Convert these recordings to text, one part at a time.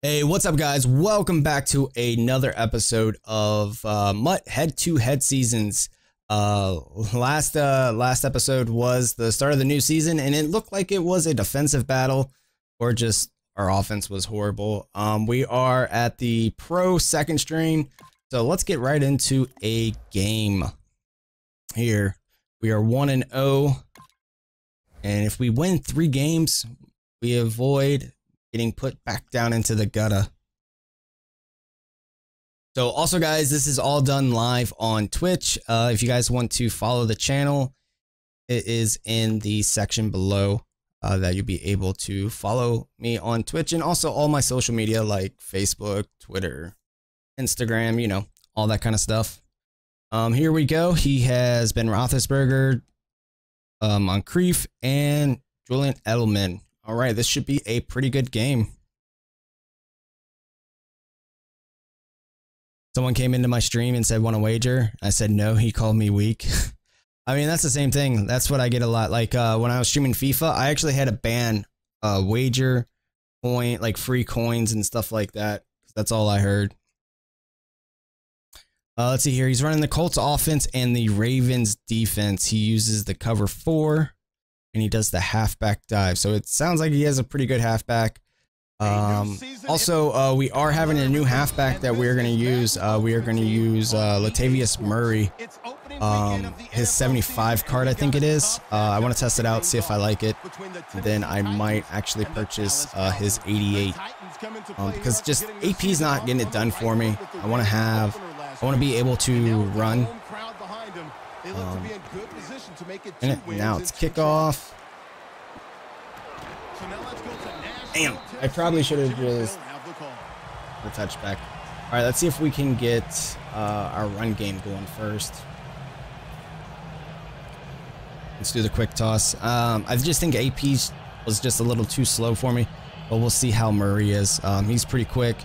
Hey, what's up, guys? Welcome back to another episode of uh, MUT Head-to-Head Seasons. Uh, last uh, last episode was the start of the new season, and it looked like it was a defensive battle, or just our offense was horrible. Um, we are at the pro second string, so let's get right into a game. Here, we are one and zero, oh, and if we win three games, we avoid getting put back down into the gutter. So also guys, this is all done live on Twitch. Uh, if you guys want to follow the channel, it is in the section below uh, that you'll be able to follow me on Twitch and also all my social media like Facebook, Twitter, Instagram, you know, all that kind of stuff. Um, here we go. He has Ben Roethlisberger, um, Moncrief, and Julian Edelman. All right, this should be a pretty good game. Someone came into my stream and said, want to wager? I said, no. He called me weak. I mean, that's the same thing. That's what I get a lot. Like uh, when I was streaming FIFA, I actually had to ban uh, wager, coin, like free coins and stuff like that. That's all I heard. Uh, let's see here. He's running the Colts offense and the Ravens defense. He uses the cover four and he does the halfback dive. So it sounds like he has a pretty good halfback. Um, also, uh, we are having a new halfback that we're going to use. Uh, we are going to use uh, Latavius Murray, um, his 75 card, I think it is. Uh, I want to test it out, see if I like it. Then I might actually purchase uh, his 88 um, because just AP is not getting it done for me. I want to have, I want to be able to run um, and now it's kickoff. Damn, I probably should have just the touchback. All right, let's see if we can get uh, our run game going first. Let's do the quick toss. Um, I just think AP was just a little too slow for me, but we'll see how Murray is. Um, he's pretty quick.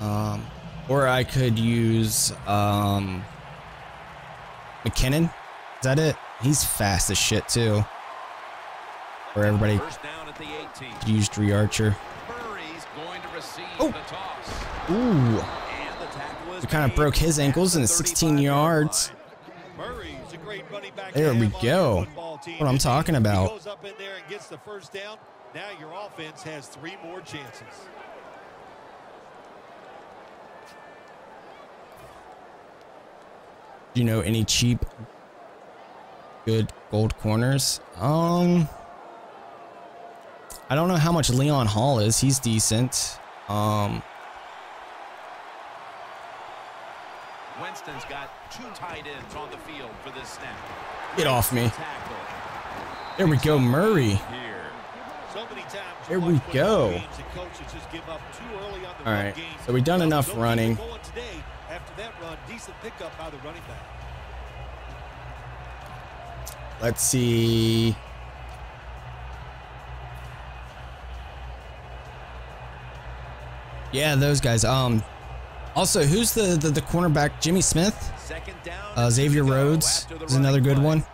Um, or I could use um, McKinnon. Is that it? He's fast as shit too. For everybody use Dri Archer. Oh. Ooh. We kind of broke his ankles in 16 yards. There we go. What I'm talking about. Now your offense has three more chances. Do you know any cheap good gold corners? Um I don't know how much Leon Hall is. He's decent. Um Winston's got two tight ends on the field for this snap. Get off me. There we go, Murray. There we go. All right, so we've done enough running that run. Decent pickup by the running back. Let's see. Yeah, those guys. Um, also, who's the the, the cornerback? Jimmy Smith. Uh, Xavier Rhodes is another good one.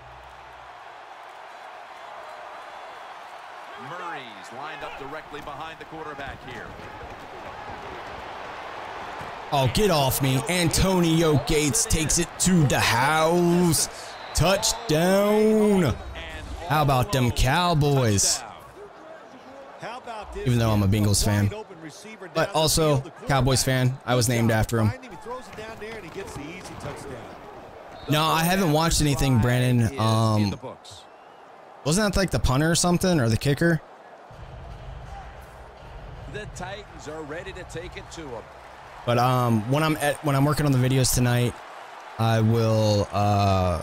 Murray's lined up directly behind the quarterback here. Oh, get off me. Antonio Gates takes it to the house. Touchdown. How about them Cowboys? Even though I'm a Bengals fan. But also, Cowboys fan. I was named after him. No, I haven't watched anything, Brandon. Um, wasn't that like the punter or something, or the kicker? The Titans are ready to take it to them. But um, when I'm at when I'm working on the videos tonight, I will uh,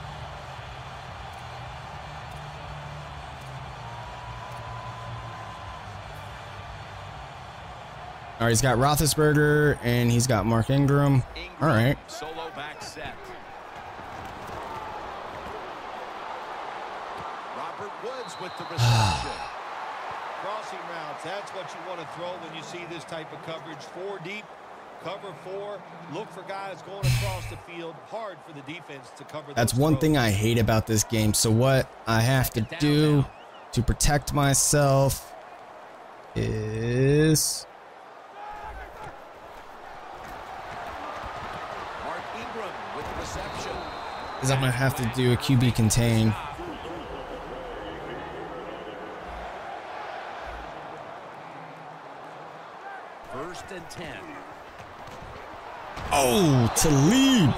All right, he's got Roethlisberger and he's got Mark Ingram. All right. Solo back set. Robert Woods with the reception. Crossing routes, that's what you want to throw when you see this type of coverage. Four deep, cover four. Look for guys going across the field. Hard for the defense to cover That's one throws. thing I hate about this game. So what I have to do to protect myself is Mark Ingram with the reception. Is I'm gonna have to do a QB contain. First and ten. Oh, to lead.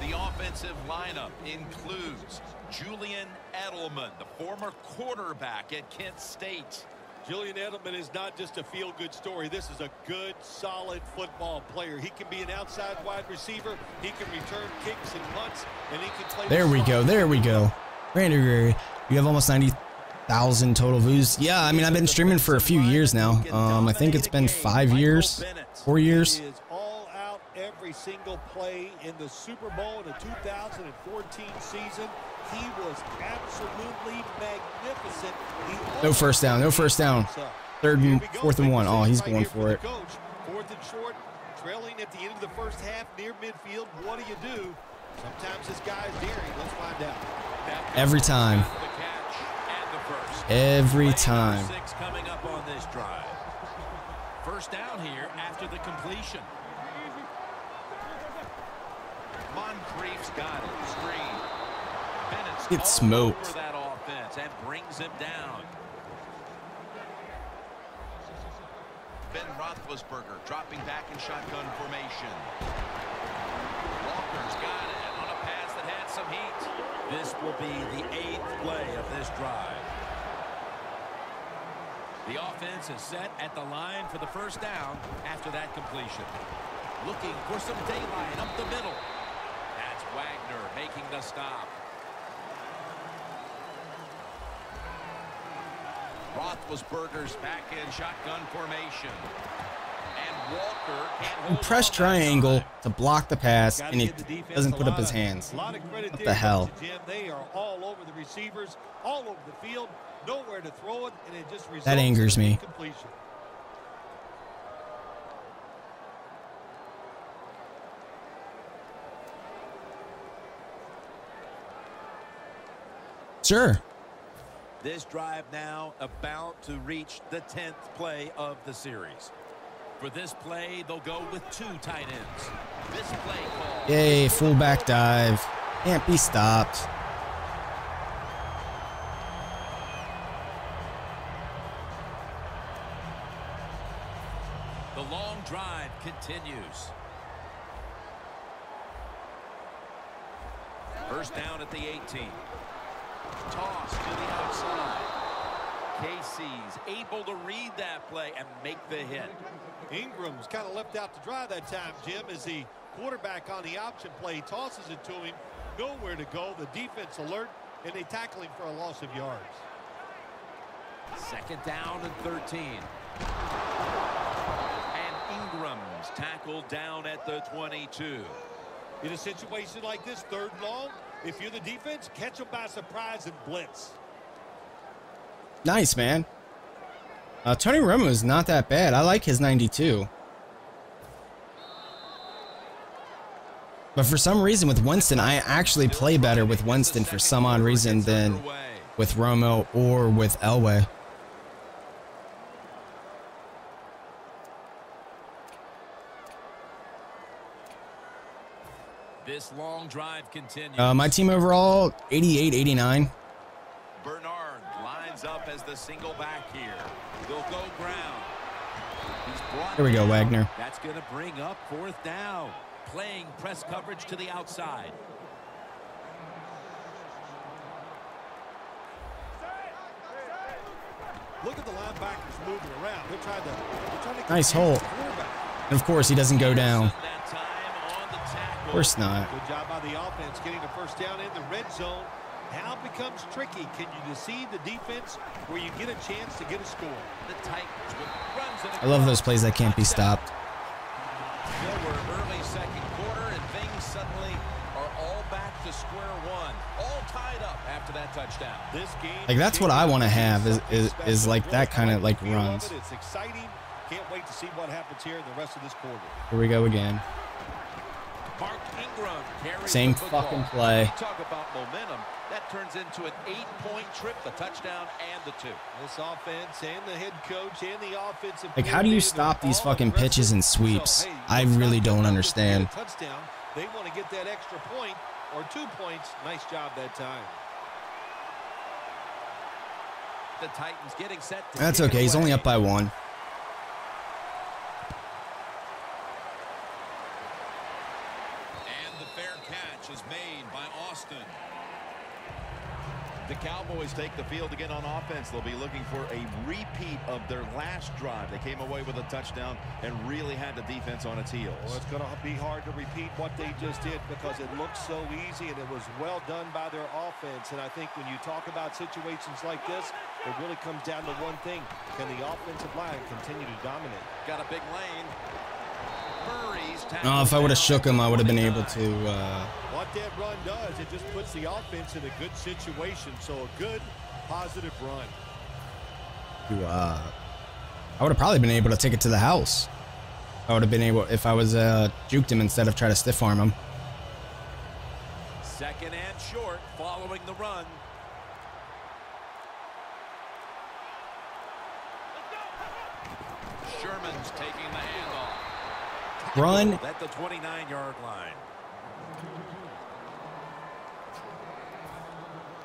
The offensive lineup includes Julian Edelman, the former quarterback at Kent State. Julian Edelman is not just a feel-good story. This is a good, solid football player. He can be an outside wide receiver. He can return kicks and punts, and he can play. There we go. There we go. Randy, Gary, you have almost 90,000 total views. Yeah, I mean, I've been streaming for a few years now. Um, I think it's been five years, four years. He is all out every single play in the Super Bowl in the 2014 season. He was absolutely magnificent. No first down. No first down. Third and fourth and Big one. Oh, he's going for it. coach. Fourth and short, trailing at the end of the first half near midfield. What do you do? Sometimes this guy's daring. Let's find out. Every time. The catch and the first. Every time. Six coming up on this drive. First down here after the completion. Moncrief's got it. Screen. Bennett's Get smoked. that offense and brings him down. Ben Roethlisberger dropping back in shotgun formation. Walker's got it on a pass that had some heat. This will be the eighth play of this drive. The offense is set at the line for the first down after that completion. Looking for some daylight up the middle. That's Wagner making the stop. Roethlisberger's back in shotgun formation. And Walker can't Press triangle to block the pass, and he give the defense doesn't put up his hands. a lot of credit What the hell? They are all over the receivers, all over the field, nowhere to throw it, and it just results That angers me. Sure. This drive now about to reach the 10th play of the series. For this play, they'll go with two tight ends. This play call. Yay, fullback dive. Can't be stopped. The long drive continues. First down at the 18. Toss to the outside. Casey's able to read that play and make the hit. Ingram's kind of left out to dry that time, Jim, as the quarterback on the option play tosses it to him. Nowhere to go. The defense alert, and they tackle him for a loss of yards. Second down and 13. And Ingram's tackled down at the 22. In a situation like this, third and long, if you're the defense, catch them by surprise and blitz. Nice, man. Uh, Tony Romo is not that bad. I like his 92. But for some reason with Winston, I actually play better with Winston for some odd reason than with Romo or with Elway. This long drive continues. Uh, my team overall, 88, 89. Bernard lines up as the single back here. They'll go ground. He's brought Here we go, down. Wagner. That's going to bring up fourth down. Playing press coverage to the outside. Look at the linebackers moving around. They're trying to, they're trying to Nice confuse hole. And of course, he doesn't go down. Of course not. Good job by the offense getting the first down in the red zone. Now it becomes tricky. Can you deceive the defense where you get a chance to get a score? The Titans runs I love those plays that can't be stopped. Still, we're early second quarter, and things suddenly are all back to square one. All tied up after that touchdown. This game like that's what I want to have is, is is like that kind of like runs. It's exciting. Can't wait to see what happens here in the rest of this quarter. Here we go again. Mark Ingram Same fucking play. Talk about momentum. That turns into an eight-point trip, the touchdown and the two. This offense and the head coach and the offensive. Like, how do you stop these fucking pitches and sweeps? I really don't understand. Touchdown. They want to get that extra point or two points. Nice job that time. The Titans getting set. That's okay. He's only up by one. The Cowboys take the field again on offense. They'll be looking for a repeat of their last drive. They came away with a touchdown and really had the defense on its heels. Well, it's going to be hard to repeat what they just did because it looked so easy and it was well done by their offense. And I think when you talk about situations like this, it really comes down to one thing. Can the offensive line continue to dominate? Got a big lane. Oh, if I would have shook him, I would have been able to. Uh... What that run does, it just puts the offense in a good situation. So a good, positive run. To, uh, I would have probably been able to take it to the house. I would have been able if I was uh, juked him instead of trying to stiff arm him. Second and short, following the run. Sherman's taking the handoff. Run. At the 29-yard line.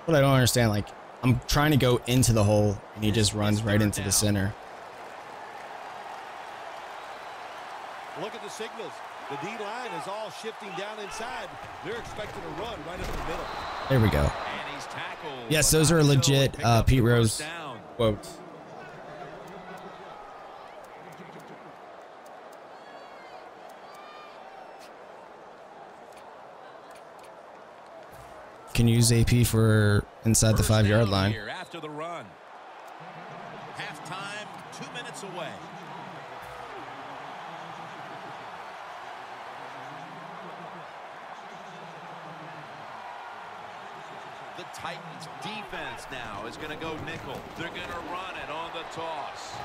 What I don't understand, like, I'm trying to go into the hole, and he just runs right into the center. Look at the signals. The D-line is all shifting down inside. They're expecting a run right in the middle. There we go. Yes, those are legit uh, Pete Rose quotes. Can use AP for inside the five yard line. After the run. Halftime, two minutes away. The Titans defense now is going to go nickel. They're going to run it on the toss.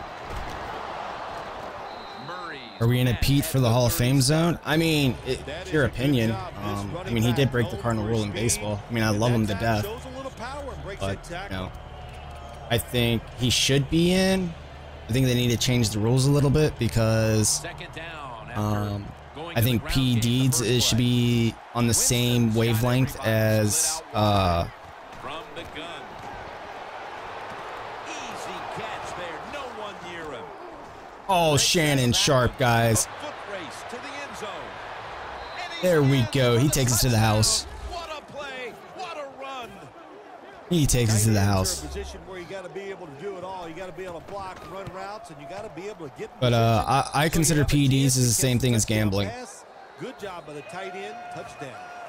Are we in a Pete for the Hall of Fame zone? I mean, it, your opinion. Um, I mean, he did break the cardinal rule in baseball. I mean, I love him to death. But, you know, I think he should be in. I think they need to change the rules a little bit because um, I think PEDs should be on the same wavelength as uh, Oh, Shannon Sharpe, guys. There we go. He takes us to the house. He takes us to the house. But uh, I, I consider PEDs as the same thing as gambling. Good job by the tight end. Touchdown.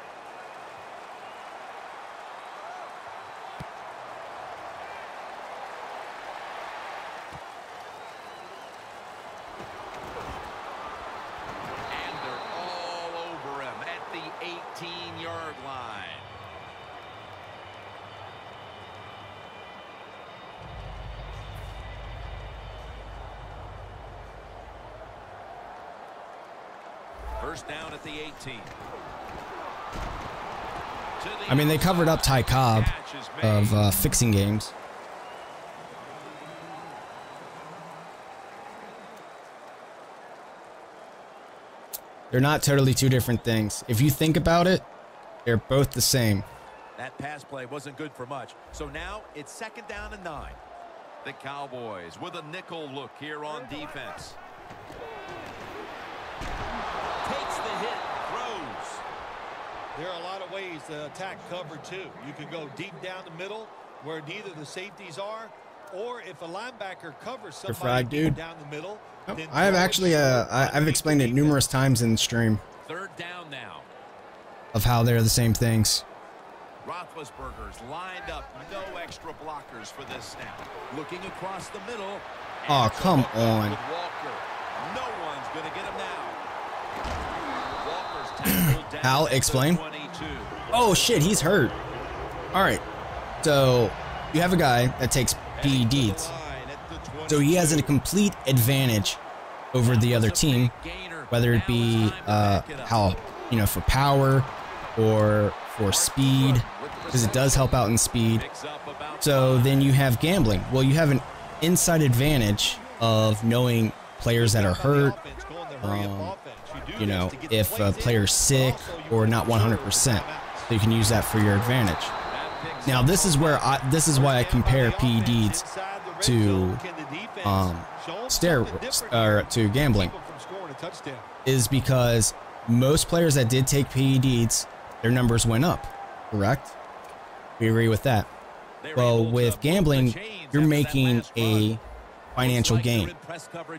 First down at the 18. I mean, they covered up Ty Cobb of uh, fixing games. They're not totally two different things. If you think about it, they're both the same. That pass play wasn't good for much. So now it's second down and nine. The Cowboys with a nickel look here on defense. Takes the hit, throws. There are a lot of ways to attack cover two. You can go deep down the middle where neither the safeties are, or if a linebacker covers somebody fried, dude. down the middle. Oh, I have actually, uh, I, have explained it numerous times in the stream. Third down now. Of how they're the same things. Roethlisberger's lined up, no extra blockers for this snap. Looking across the middle. Oh, come on. No one's going to get him now. Hal, explain. Oh shit, he's hurt. All right, so you have a guy that takes PEDs, so he has a complete advantage over the other team, whether it be uh, how you know for power or for speed, because it does help out in speed. So then you have gambling. Well, you have an inside advantage of knowing players that are hurt, um, you know, if a player's sick or not 100%. So you can use that for your advantage. Now this is where I this is why I compare PEDs to um, steroids or to gambling is because most players that did take PEDs, their numbers went up. Correct? We agree with that. Well, with gambling, you're making a financial gain.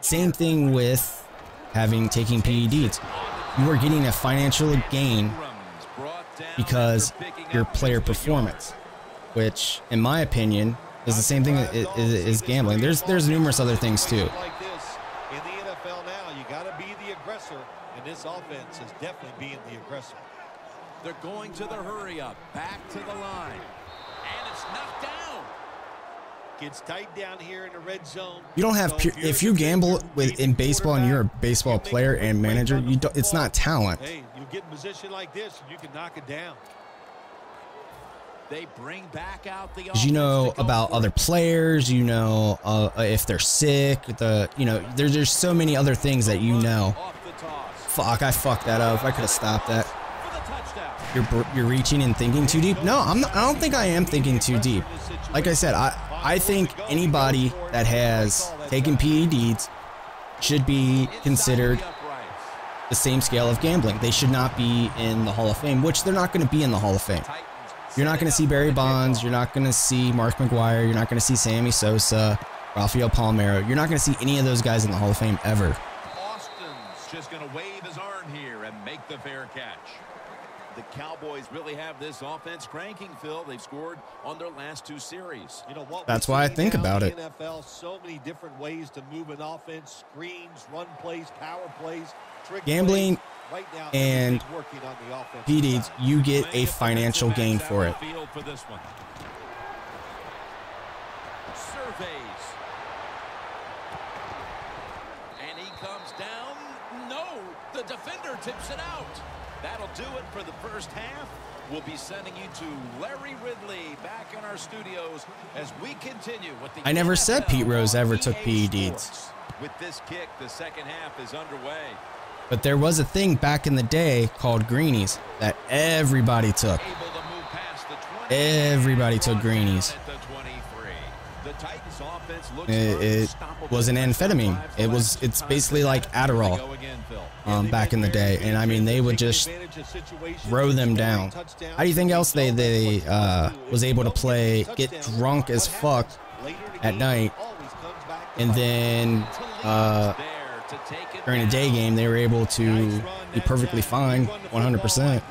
Same thing with having taking PEDs. You are getting a financial gain because your player performance, which, in my opinion, is the same thing as, gambling. There's there's numerous other things too. In the NFL now, you got to be the aggressor, and this offense is definitely being the aggressor. They're going to the hurry up, back to the line, and it's knocked down. Gets tight down here in the red zone. You don't have pure, if you gamble with in baseball and you're a baseball player and manager, you don't, it's not talent. Hey, you get in position like this, you can knock it down. They bring back out the you know about other players, you know uh, if they're sick, the you know there's there's so many other things that you know. Fuck, I fucked that up. I could have stopped that. You're you're reaching and thinking too deep. No, I'm not, I don't think I am thinking too deep. Like I said, I I think anybody that has taken PEDs should be considered the same scale of gambling. They should not be in the Hall of Fame, which they're not going to be in the Hall of Fame. You're not going to see Barry Bonds. You're not going to see Mark McGwire. You're not going to see Sammy Sosa, Rafael Palmeiro. You're not going to see any of those guys in the Hall of Fame ever. Austin's just going to wave his arm here and make the fair catch. The Cowboys really have this offense cranking, Phil. They've scored on their last two series. You know what? That's why I think about it. NFL, so many different ways to move an offense: screens, run plays, power plays, trick. Gambling and PEDs, you get a financial gain for it. Surveys. And he comes down. No, the defender tips it out. That'll do it for the first half. We'll be sending you to Larry Ridley back in our studios as we continue with the I never said Pete Rose ever took PEDs. With this kick, the second half is underway. But there was a thing back in the day called greenies that everybody took. Everybody took greenies. It, it, was an amphetamine. It was. It's basically like Adderall um, back in the day, and I mean they would just throw them down. How do you think else they they uh, was able to play, get drunk as fuck at night, and then uh, during a day game, they were able to be perfectly fine, 100%.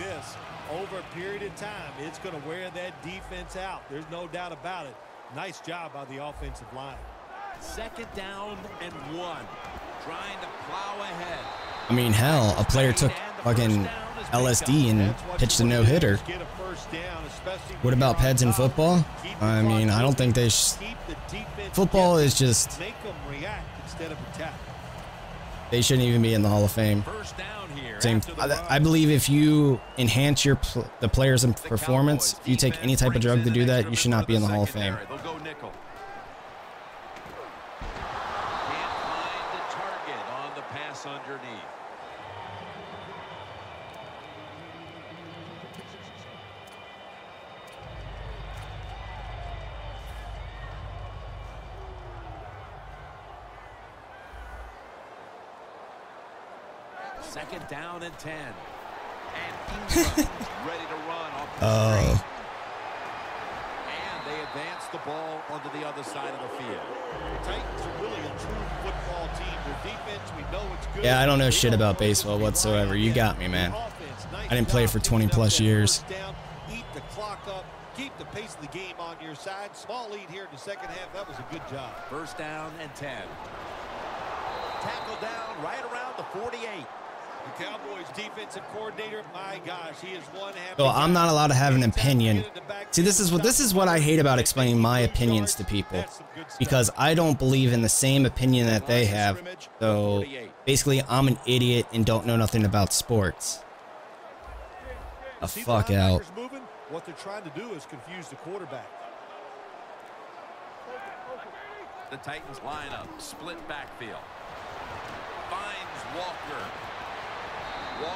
Over a period of time, it's going to wear that defense out. There's no doubt about it. Nice job by the offensive line. Second down and one. Trying to plow ahead. I mean, hell, a player took fucking LSD and pitched a no-hitter. What about Peds in football? I mean, I don't think they. Football is just. They shouldn't even be in the Hall of Fame. Same. I, I, believe if you enhance your pl the player's performance, if you take any type of drug to do that, you should not be in the Hall of Fame. Second down and 10. And ready to run off the oh. And they advance the ball onto the other side of the field. The Titans are really a true football team. Their defense, we know it's good. Yeah, I don't know shit about baseball whatsoever. You got me, man. I didn't play for 20 plus years. Eat the clock up. Keep the pace of the game on your side. Small lead here in the second half. That was a good job. First down and 10. Tackle down right around the 48. The Cowboys defensive coordinator, my gosh, he is one happy. So I'm not allowed to have an opinion. See, this is what this is what I hate about explaining my opinions to people because I don't believe in the same opinion that they have. So basically, I'm an idiot and don't know nothing about sports. A fuck out. What they're trying to do is confuse the quarterback. The Titans line up, split backfield. Finds Walker.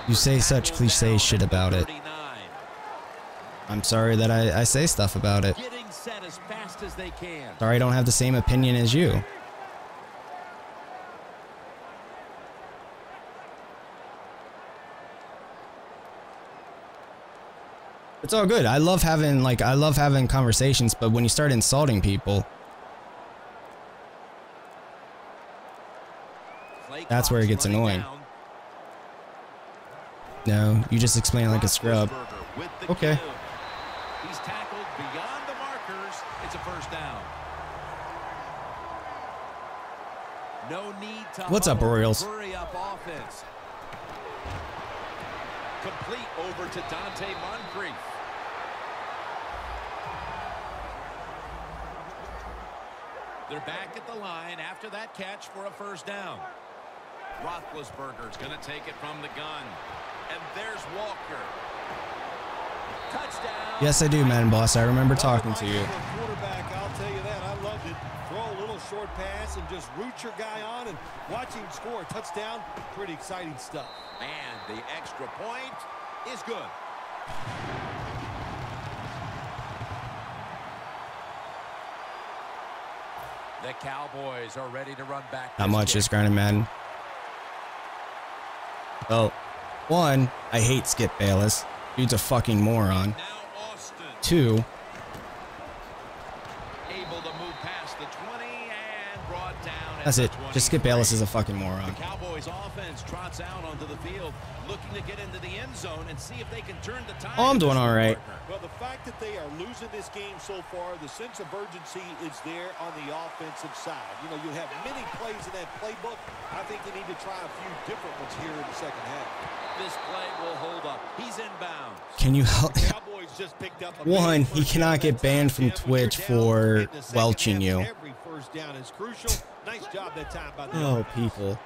You say such cliche shit about it. I'm sorry that I, I say stuff about it. Sorry I don't have the same opinion as you. It's all good. I love having like I love having conversations, but when you start insulting people, that's where it gets annoying. No, you just explain like a scrub. Okay. He's tackled beyond the markers. It's a first down. No need to What's up, Orioles? Hurry up offense. Complete over to Donte Moncrief. They're back at the line after that catch for a first down. Roethlisberger's going to take it from the gun. And there's Walker. Touchdown. Yes, I do, man, boss. I remember talking to you. Quarterback, I'll tell you that. I loved it. Throw a little short pass and just root your guy on and watch him score a touchdown. Pretty exciting stuff. And the extra point is good. The Cowboys are ready to run back. Not much, is grinding man. Oh, one, I hate Skip Bayless. Dude's a fucking moron. Two, That's it. Just Skip Bayless is a fucking moron. The Cowboys offense trots out onto the field, looking to get into the end zone and see if they can turn the tide. Oh, I'm doing all right. Well, fact that they are losing this game so far, the sense of urgency is there on the offensive side. You know, you have many plays in that playbook. I think they need to try a few different ones here in the second half. This play will hold up. He's inbound. Can you help? One, he cannot get banned from Twitch for welching you. Nice job that time by the Oh, people.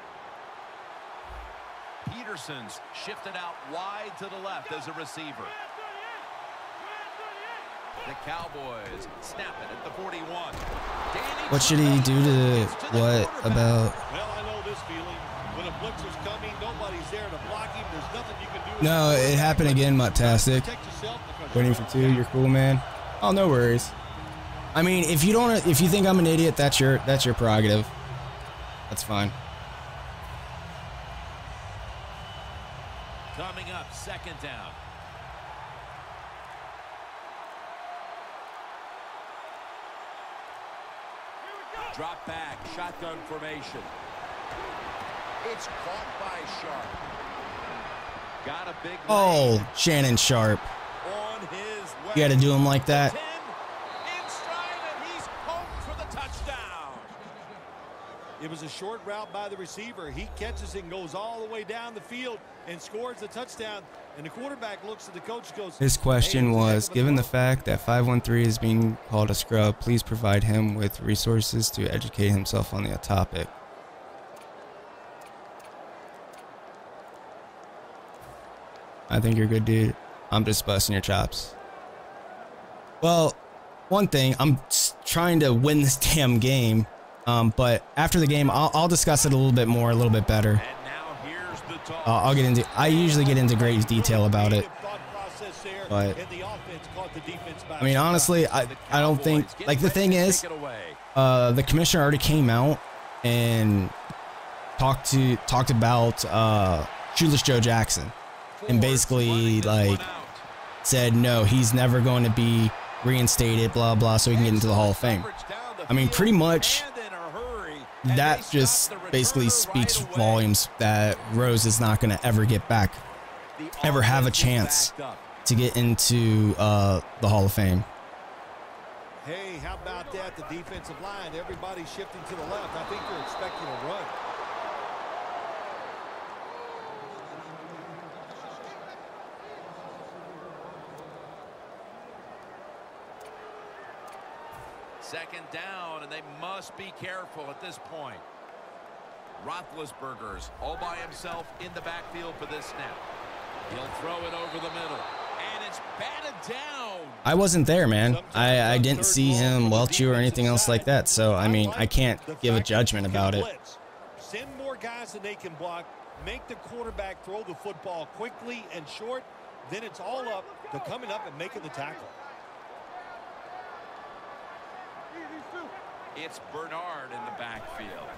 Peterson's shifted out wide to the left as a receiver. The Cowboys snap it at the 41. What should he do to what about? Well, I know this feeling. When a blitzer's coming, nobody's there to block him. There's nothing you can do. No, it happened again, Mutastic. Waiting for two. You're cool, man. Oh, no worries. I mean, if you don't, if you think I'm an idiot, that's your that's your prerogative. That's fine. Coming up, second down. Drop back, shotgun formation. It's caught by Sharpe. Got a big oh, Shannon Sharpe. You got to do him like that. It was a short route by the receiver. He catches it and goes all the way down the field and scores the touchdown. And the quarterback looks at the coach goes, His question was, given the fact that 513 is being called a scrub, please provide him with resources to educate himself on the topic. I think you're a good dude. I'm just busting your chops. Well, one thing, I'm trying to win this damn game, um, but after the game, I'll, I'll, discuss it a little bit more, a little bit better. Uh, I'll get into. I usually get into great detail about it, but I mean, honestly, I I don't think like the thing is, uh, the commissioner already came out and talked to talked about uh, Shoeless Joe Jackson and basically like said no, he's never going to be reinstated, blah blah, so he can get into the Hall of Fame. I mean, pretty much that just basically speaks volumes that Rose is not going to ever get back, ever have a chance to get into uh, the Hall of Fame. Hey, how about that? The defensive line, everybody shifting to the left. I think they're expecting a run. Second down, and they must be careful at this point. Roethlisberger's all by himself in the backfield for this snap. He'll throw it over the middle. And it's batted down. I wasn't there, man. I, I didn't see him welch you or anything else like that. So, I mean, I can't give a judgment about it. Send more guys than they can block. Make the quarterback throw the football quickly and short. Then it's all up to coming up and making the tackle. It's Bernard in the backfield.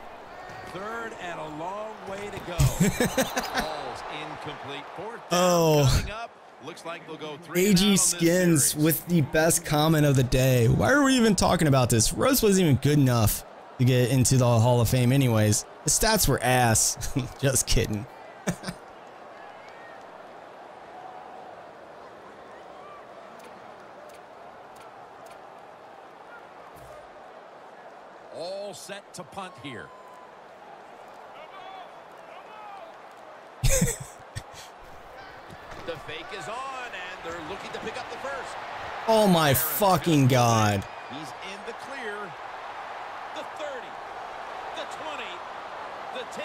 Third and a long way to go. Ball's incomplete. Fourth oh. up. Looks like they'll go three AG Skins with the best comment of the day. Why are we even talking about this? Rose wasn't even good enough to get into the Hall of Fame anyways. The stats were ass. Just kidding. All set to punt here. the fake is on, and they're looking to pick up the first. Oh my fucking god. He's in the clear. The 30, the 20, the 10.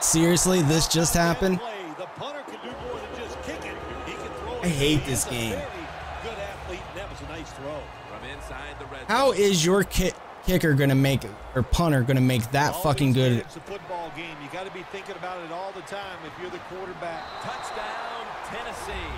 Seriously, this just happened? The punter can do more than just kick it. He can throw I hate this game. Good athlete, and that was a nice throw. From inside the red How is your kick? Kicker going to make or punter going to make that all fucking good? It's a football game. You got to be thinking about it all the time if you're the quarterback. Touchdown, Tennessee.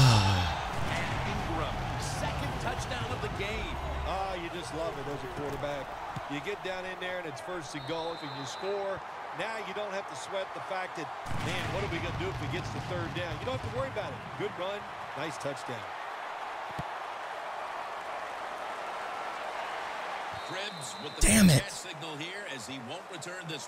and Ingram, second touchdown of the game. Ah, oh, you just love it as a quarterback. You get down in there and it's first and goal and you score. Now you don't have to sweat the fact that, man, what are we going to do if it gets to third down? You don't have to worry about it. Good run, nice touchdown. Damn it.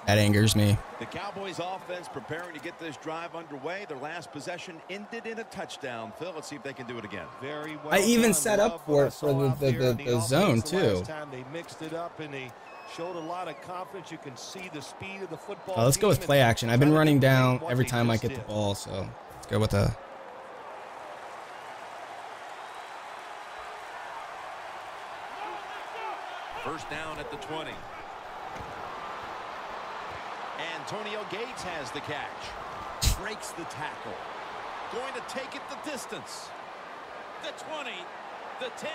That angers me. The Cowboys offense preparing to get this drive underway. Their last possession ended in a touchdown. Phil, let's see if they can do it again. Very well I even done. set up for it for the, the, the, the, the zone, too. Time they mixed it up and they showed a lot of confidence. You can see the speed of the football. Oh, let's go with play action. I've been running down every time I get the ball, so let's go with the First down at the 20. Antonio Gates has the catch. Breaks the tackle. Going to take it the distance. The 20. The 10.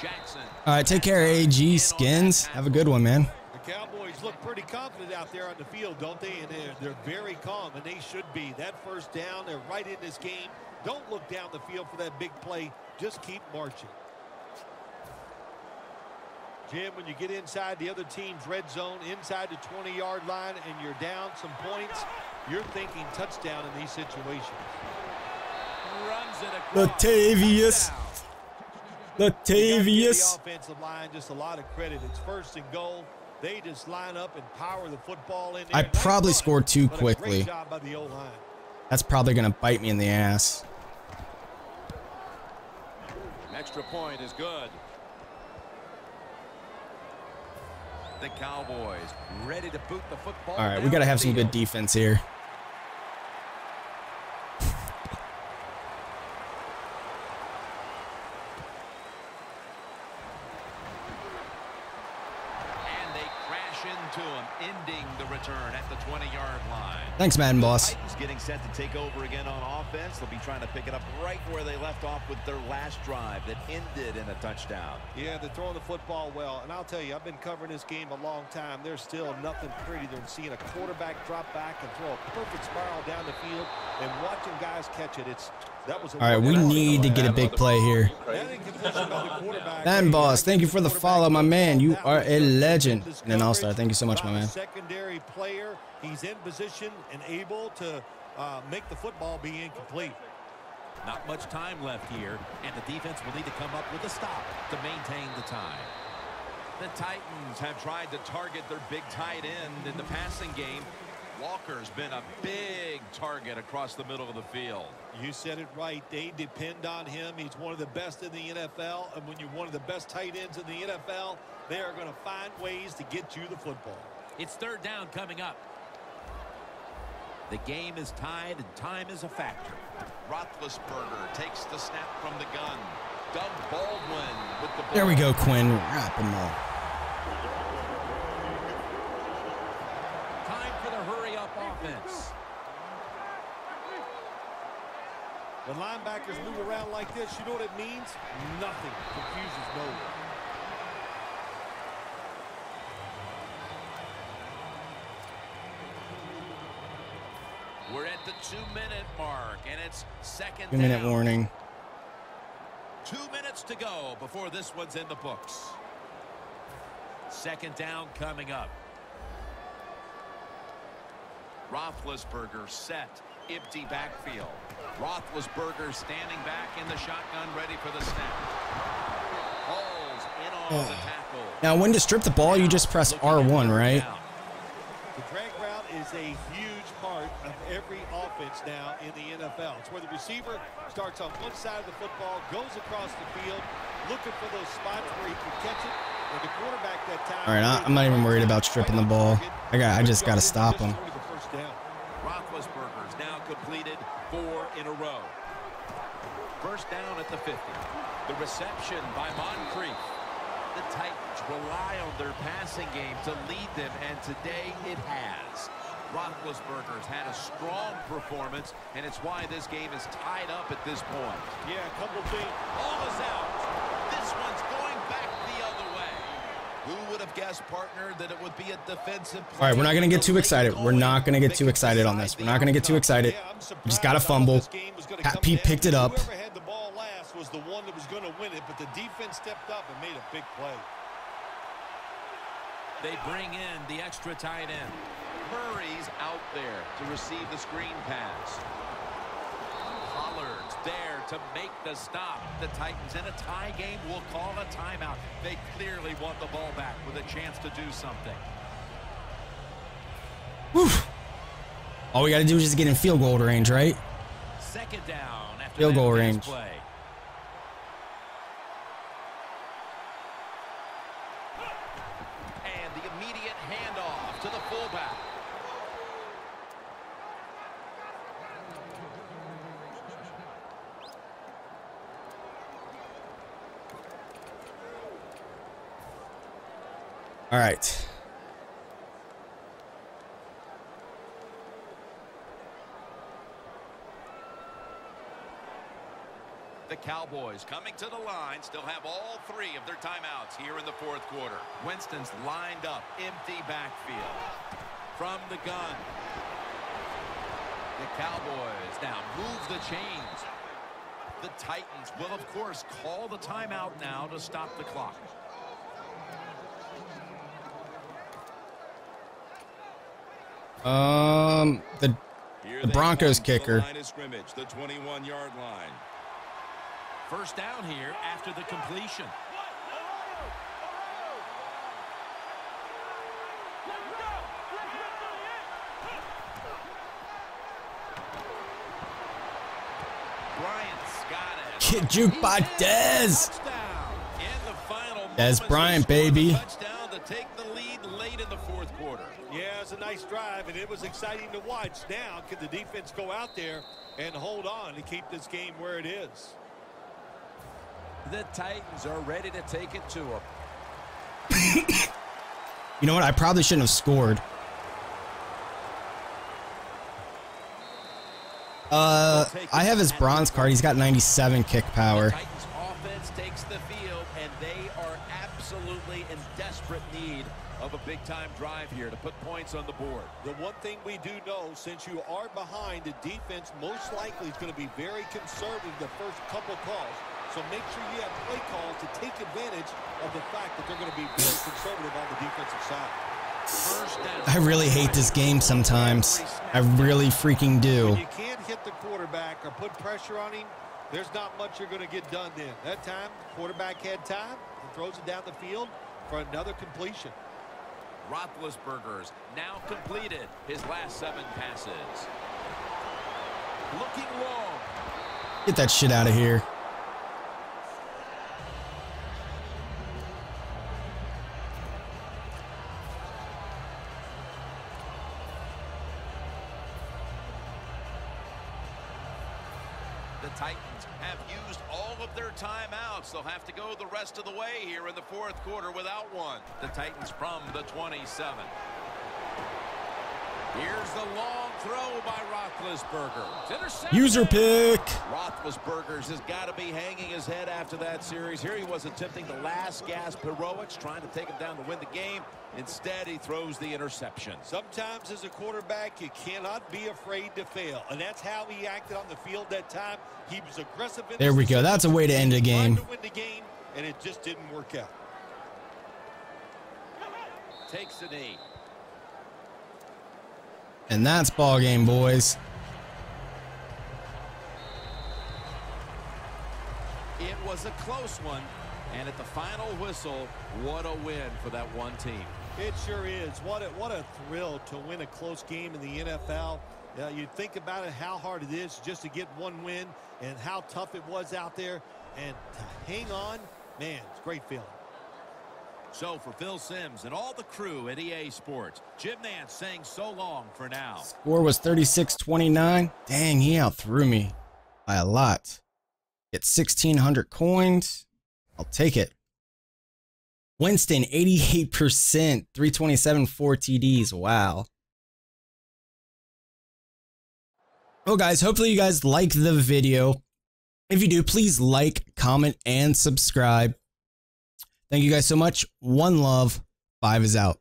Jackson. All right, take care, AG Skins. Have a good one, man. The Cowboys look pretty confident out there on the field, don't they? And they're, they're very calm, and they should be. That first down, they're right in this game. Don't look down the field for that big play. Just keep marching. Jim, when you get inside the other team's red zone, inside the 20-yard line, and you're down some points, you're thinking touchdown in these situations. Runs it. Latavius. Latavius. The offensive line just a lot of credit. It's first and goal. They just line up and power the football in there. I probably run, scored too quickly. That's probably going to bite me in the ass. Extra point is good. The Cowboys ready to boot the football. All right, we got to have some good defense here. And they crash into him, ending the return at the 20-yard line. Thanks, Madden Boss. Getting set to take over again on offense. They'll be trying to pick it up right where they left off with their last drive that ended in a touchdown. Yeah, they're throwing the football well. And I'll tell you, I've been covering this game a long time. There's still nothing prettier than seeing a quarterback drop back and throw a perfect spiral down the field and watching guys catch it. It's All right, we need to get a big play here. Madden Boss, thank you for the follow, my man. You are a legend and an all-star. Thank you so much, my man. Secondary player. He's in position and able to uh, make the football be incomplete. Not much time left here, and the defense will need to come up with a stop to maintain the time. The Titans have tried to target their big tight end in the passing game. Walker's been a big target across the middle of the field. You said it right. They depend on him. He's one of the best in the NFL, and when you're one of the best tight ends in the NFL, they are going to find ways to get you the football. It's third down coming up. The game is tied and time is a factor. Roethlisberger takes the snap from the gun. Doug Baldwin with the ball. There we go, Quinn. Wrap them all. Time for the hurry-up offense. When linebackers move around like this, you know what it means? Nothing. Confuses no one. We're at the two-minute mark, and it's second Two minute down. warning. Two minutes to go before this one's in the books. Second down coming up. Roethlisberger set. Empty backfield. Roethlisberger standing back in the shotgun, ready for the snap. Balls in on the oh. tackle. Now, when to strip the ball, you just press Looking R1, right? The drag route is a huge part of every offense now in the NFL. It's where the receiver starts on one side of the football, goes across the field, looking for those spots where he can catch it. And the quarterback that time. All right, I- I'm not even worried about stripping the ball. I got- I just gotta stop him. Roethlisberger's now completed four in a row. First down at the 50. The reception by Moncrief. The Titans rely on their passing game to lead them, and today it has. Roethlisberger's had a strong performance, and it's why this game is tied up at this point. Yeah, a couple things. Ball is out. This one's going back the other way. Who would have guessed, partner, that it would be a defensive All right, we're not gonna get too excited. We're not gonna get too excited on this. We're not gonna get too excited. Yeah, just gotta how fumble. this game was gonna Pat Pete picked it up. Whoever had the ball last was the one that was going to win it, but the defense stepped up and made a big play. They bring in the extra tight end. Murray's out there to receive the screen pass. To make the stop. The Titans in a tie game will call a timeout. They clearly want the ball back with a chance to do something. Whew. All we got to do is just get in field goal range, right? Second down after Field goal range. Play. And the immediate handoff to the fullback. All right. The Cowboys coming to the line still have all three of their timeouts here in the fourth quarter. Winston's lined up, empty backfield. From the gun. The Cowboys now move the chains. The Titans will, of course, call the timeout now to stop the clock. Um, the The Broncos the kicker. line scrimmage, the 21-yard line. First down here after the completion. Bryant's got it. kid juke by Dez. Touchdown in the final Dez Bryant, the baby. Touchdown to take the lead late in the fourth quarter. Yeah, it's a nice drive, and it was exciting to watch. Now, can the defense go out there and hold on to keep this game where it is? The Titans are ready to take it to them. You know what? I probably shouldn't have scored. Uh, I have his bronze card. He's got 97 kick power. Titans offense takes the field, and they are absolutely in desperate need of a big-time drive here to put points on the board. The one thing we do know, since you are behind, the defense most likely is going to be very conservative the first couple calls. So make sure you have play calls to take advantage of the fact that they're going to be very conservative on the defensive side. First down. I really hate this game sometimes. I really freaking do. When you can't hit the quarterback or put pressure on him, there's not much you're going to get done then. That time, quarterback had time and throws it down the field for another completion. Roethlisberger's now completed his last seven passes. Looking long. Get that shit out of here. Titans have used all of their timeouts. They'll have to go the rest of the way here in the fourth quarter without one. The Titans from the 27. Here's the long throw by Roethlisberger. User pick. Roethlisberger's has got to be hanging his head after that series. Here he was attempting the last gasp heroics, trying to take him down to win the game. Instead, he throws the interception. Sometimes as a quarterback, you cannot be afraid to fail. And that's how he acted on the field that time. He was aggressive. there we go. That's a way to end a game. To win the game, and it just didn't work out. Takes a knee. And that's ball game, boys. It was a close one. And at the final whistle, what a win for that one team. It sure is. What a, what a thrill to win a close game in the NFL. Uh, you think about it, how hard it is just to get one win and how tough it was out there. And to hang on, man, it's a great feeling. So for Phil Simms and all the crew at EA Sports, Jim Nantz saying so long for now. Score was 36-29. Dang, he outthrew me by a lot. Get 1,600 coins. I'll take it. Winston, 88%, 327, 4 TDs. Wow. Well, guys, hopefully you guys like the video. If you do, please like, comment, and subscribe. Thank you guys so much. One love. Five is out.